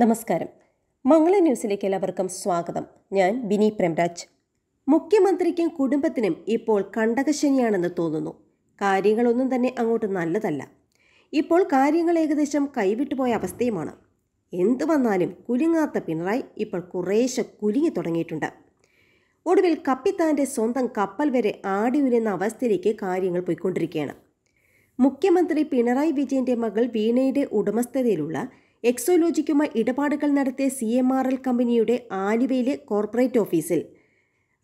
നമസ്കാരം. മംഗള ന്യൂസിലേക്ക് എല്ലാവർക്കും സ്വാഗതം. ഞാൻ ബിനി പ്രേംരാജ്. മുഖ്യമന്ത്രിക്കും കുടുംബത്തിനും ഇപ്പോൾ കണ്ടകശനിയാണെന്ന് തോന്നുന്നു. കാര്യങ്ങളൊന്നും തന്നെ അങ്ങോട്ട് നല്ലതല്ല. ഇപ്പോൾ കാര്യങ്ങൾ ഏകദേശം കൈവിട്ടുപോയ അവസ്ഥയുമാണ്. എന്തു വന്നാലും കുലുങ്ങാത്ത പിണറായി ഇപ്പോൾ കുറേശ്ശെ കുലുങ്ങി തുടങ്ങിയിട്ടുണ്ട്. ഒടുവിൽ കപ്പിത്താന്റെ സ്വന്തം കപ്പൽ വരെ ആടി ഉരുന്ന അവസ്ഥയിലേക്ക് കാര്യങ്ങൾ പോയിക്കൊണ്ടിരിക്കുകയാണ്. മുഖ്യമന്ത്രി പിണറായി വിജയന്റെ മകൾ വീണയുടെ ഉടമസ്ഥതയിലുള്ള എക്സോലോജിക്കുമായി ഇടപാടുകൾ നടത്തിയ സി എം ആർ എൽ കമ്പനിയുടെ ആലുവയിലെ കോർപ്പറേറ്റ് ഓഫീസിൽ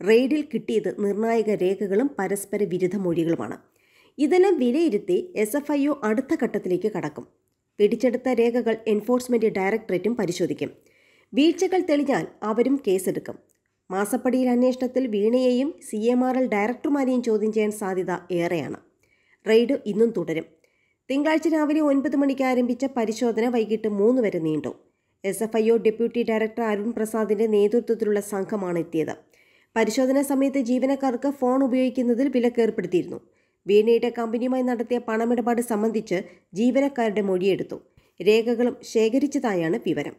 റെയ്ഡിൽ കിട്ടിയത് നിർണായക രേഖകളും പരസ്പര വിരുദ്ധ മൊഴികളുമാണ്. ഇതെല്ലാം വിലയിരുത്തി എസ് എഫ് ഐ ഒ അടുത്ത ഘട്ടത്തിലേക്ക് കടക്കും. പിടിച്ചെടുത്ത രേഖകൾ എൻഫോഴ്സ്മെന്റ് ഡയറക്ടറേറ്റും പരിശോധിക്കും. വീഴ്ചകൾ തെളിഞ്ഞാൽ അവരും കേസെടുക്കും. മാസപ്പടിയിൽ അന്വേഷണത്തിൽ വീണയെയും സി എം ആർ എൽ ഡയറക്ടർമാരെയും ചോദ്യം ചെയ്യാൻ സാധ്യത ഏറെയാണ്. റെയ്ഡ് ഇന്നും തുടരും. തിങ്കളാഴ്ച രാവിലെ ഒൻപത് മണിക്ക് ആരംഭിച്ച പരിശോധന വൈകിട്ട് മൂന്ന് വരെ നീണ്ടു. S F I O deputy director Arun പ്രസാദിന്റെ നേതൃത്വത്തിലുള്ള സംഘമാണ് എത്തിയത്. പരിശോധനാ സമയത്ത് ജീവനക്കാർക്ക് ഫോൺ ഉപയോഗിക്കുന്നതിൽ വിലക്ക് ഏർപ്പെടുത്തിയിരുന്നു വീണയുടെ കമ്പനിയുമായി നടത്തിയ പണമിടപാട് സംബന്ധിച്ച് ജീവനക്കാരുടെ മൊഴിയെടുത്തു. രേഖകളും ശേഖരിച്ചതായാണ് വിവരം.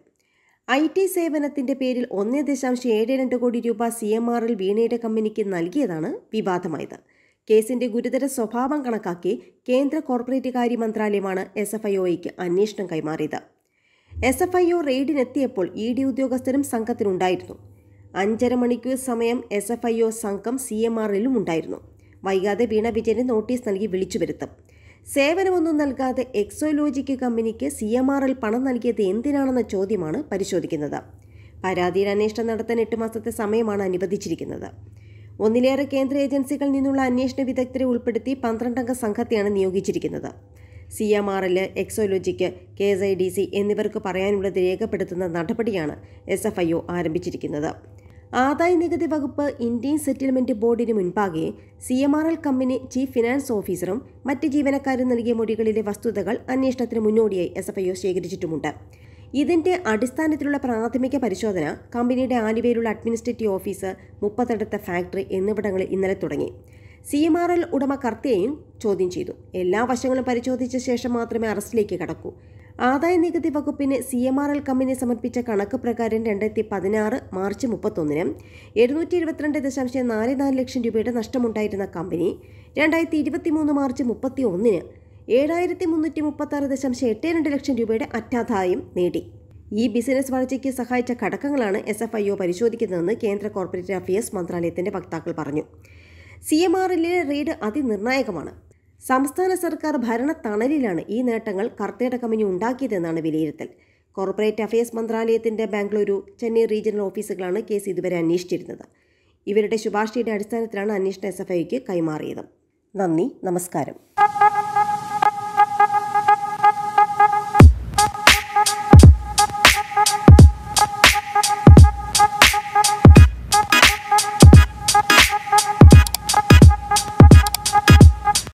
ഐ ടി സേവനത്തിന്റെ പേരിൽ ഒന്ന് ദശാംശം ഏഴ് രണ്ട് കോടി രൂപ സി എം ആറിൽ വീണയുടെ കമ്പനിക്ക് നൽകിയതാണ് വിവാദമായത്. കേസിന്റെ ഗുരുതര സ്വഭാവം കണക്കാക്കി കേന്ദ്ര കോർപ്പറേറ്റ് കാര്യ മന്ത്രാലയമാണ് എസ് എഫ് ഐ ഒയ്ക്ക് അന്വേഷണം കൈമാറിയത്. എസ് എഫ് ഐ ഒ റെയ്ഡിനെത്തിയപ്പോൾ ഇ ഡി ഉദ്യോഗസ്ഥരും സംഘത്തിനുണ്ടായിരുന്നു അഞ്ചര മണിക്കൂർ സമയം എസ് എഫ് ഐ ഒ സംഘം സി എം ആറിലും ഉണ്ടായിരുന്നു. വൈകാതെ വീണ വിജയന് നോട്ടീസ് നൽകി വിളിച്ചു വരുത്തും സേവനമൊന്നും നൽകാതെ എക്സോലോജിക്ക് കമ്പനിക്ക് സി എം ആറിൽ പണം നൽകിയത് എന്തിനാണെന്ന ചോദ്യമാണ് പരിശോധിക്കുന്നത്. പരാതിയിൽ അന്വേഷണം നടത്താൻ എട്ട് മാസത്തെ സമയമാണ് അനുവദിച്ചിരിക്കുന്നത്. ഒന്നിലേറെ കേന്ദ്ര ഏജൻസികളിൽ നിന്നുള്ള അന്വേഷണ വിദഗ്ധരെ ഉൾപ്പെടുത്തി പന്ത്രണ്ടംഗ സംഘത്തെയാണ് നിയോഗിച്ചിരിക്കുന്നത്. C M R L Exalogic K S I D C എന്നിവർക്ക് പറയാനുള്ളത് രേഖപ്പെടുത്തുന്ന നടപടിയാണ് എസ് എഫ് ഐ ഒ ആരംഭിച്ചിരിക്കുന്നത്. ആദായ നികുതി വകുപ്പ് ഇന്ത്യൻ സെറ്റിൽമെന്റ് ബോർഡിന് മുൻപാകെ C M R L company chief finance ഓഫീസറും മറ്റ് ജീവനക്കാരും നൽകിയ മൊഴികളിലെ വസ്തുതകൾ അന്വേഷണത്തിന് മുന്നോടിയായി എസ് എഫ് ഐ ഒ ശേഖരിച്ചിട്ടുമുണ്ട്. ഇതിന്റെ അടിസ്ഥാനത്തിലുള്ള പ്രാഥമിക പരിശോധന കമ്പനിയുടെ ആലുവയിലുള്ള അഡ്മിനിസ്ട്രേറ്റീവ് ഓഫീസ് മുപ്പത്തെടുത്ത ഫാക്ടറി എന്നിവിടങ്ങളിൽ ഇന്നലെ തുടങ്ങി. സി എം ആർ എൽ ഉടമ കർത്തയെയും ചോദ്യം ചെയ്തു. എല്ലാ വശങ്ങളും പരിശോധിച്ച ശേഷം മാത്രമേ അറസ്റ്റിലേക്ക് കടക്കൂ. ആദായ നികുതി വകുപ്പിന് C M R L company സമർപ്പിച്ച കണക്ക് പ്രകാരം രണ്ടായിരത്തി പതിനാറ് മാർച്ച് മുപ്പത്തൊന്നിന് എഴുന്നൂറ്റി എഴുപത്തിരണ്ട് ദശാംശം നാല് നാല് ലക്ഷം രൂപയുടെ നഷ്ടമുണ്ടായിരുന്ന കമ്പനി രണ്ടായിരത്തി ഇരുപത്തി മൂന്ന് മാർച്ച് മുപ്പത്തി ഒന്നിന് ഏഴായിരത്തി മുന്നൂറ്റി മുപ്പത്തി ആറ് ദശാംശം എട്ട് രണ്ട് ലക്ഷം രൂപയുടെ അറ്റാദായം നേടി. ഈ ബിസിനസ് വളർച്ചയ്ക്ക് സഹായിച്ച ഘടകങ്ങളാണ് എസ് എഫ് ഐ ഒ പരിശോധിക്കുന്നതെന്ന് കേന്ദ്ര കോർപ്പറേറ്റ് അഫയേഴ്സ് മന്ത്രാലയത്തിന്റെ വക്താക്കൾ പറഞ്ഞു. സി എം ആറിലെ റെയ്ഡ് അതിനിർണായകമാണ്. സംസ്ഥാന സർക്കാർ ഭരണ തണലിലാണ് ഈ നേട്ടങ്ങൾ കർത്തേട കമ്പനി ഉണ്ടാക്കിയതെന്നാണ് വിലയിരുത്തൽ. കോർപ്പറേറ്റ് അഫയേഴ്സ് മന്ത്രാലയത്തിന്റെ ബാംഗ്ലൂരു ചെന്നൈ റീജിയണൽ ഓഫീസുകളാണ് കേസ് ഇതുവരെ അന്വേഷിച്ചിരുന്നത്. ഇവരുടെ ശുപാർശയുടെ അടിസ്ഥാനത്തിലാണ് അന്വേഷണം എസ് എഫ് ഐക്ക് കൈമാറിയത്. നന്ദി നമസ്കാരം.